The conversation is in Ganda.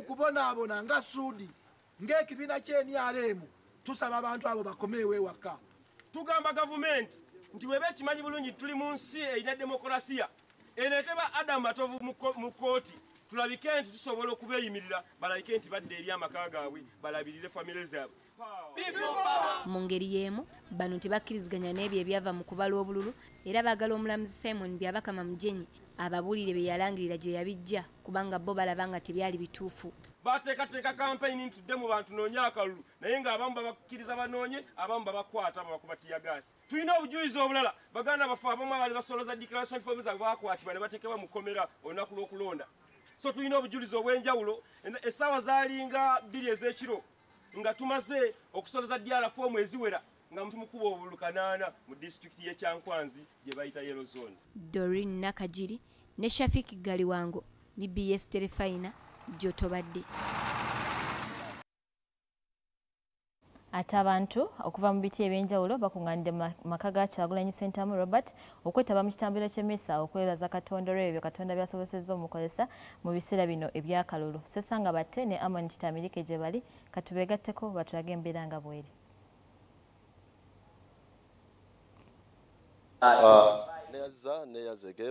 mu kubonaabona nga suudi ng'ekibiina kyenrm tusaba abantu abo bakomeewo ewaka. Tugamba gavumenti nti weba ekimanyi bulungi tuli mu nsi erina demokolasiya eneeteba adamu matovu mu ko- mu kooti tulabike nti tusobola okubeeyimirira balabike nti badde eri amaka gaabwe balabirire famire zaabwe. Mu ngeri y'emu bano tebakkiriziganya n'ebyo ebyava mu kubala obululu era baagala omulamuzi simon byabakama mujenyi ababuulire bye yalangirira gye yabijja kubanga bo balaba nga tebyali bituufu. Bateekateeka kampeyini ntudde mu bantu noonye akalulu. Naye ng'abamu babakkiriza banoonye abamu babakwata babakuba tiyagaasi tulina obujulizi obulala. Baganda baffe abamu abaali basoloza declaration form zaabwe bakwatibwa ne bateekebwa mu kkomera olunaku lw'okulonda. So tulina obujulizi obw'enjawulo. En- essaawa zaalinga bbiri ez'ekiro nga tumaze okusoloza dyala foomu eziwera nga tumukuba obululu kanaana mu disitulikiti y'ekyankwanzi gye bayita yelo zone. Dorin nakajiri ne shafiki galiwango bbs terefayina gyotobadde. Ate abantu okuva mu biti ebyenjawulo bakuŋŋaanidde mu ma- maka ga kyagulanyi sentamu robert okwetaba mu kitambiro ky'emmisa okwebaza katonda olw'ebyo katonda byasobosezza omukozesa mu biseera bino ebyakalulu sesanga batte ne amon kitamirike gye bali katubeegatteko batulage embeera nga bweri Ah, então neza neyazeke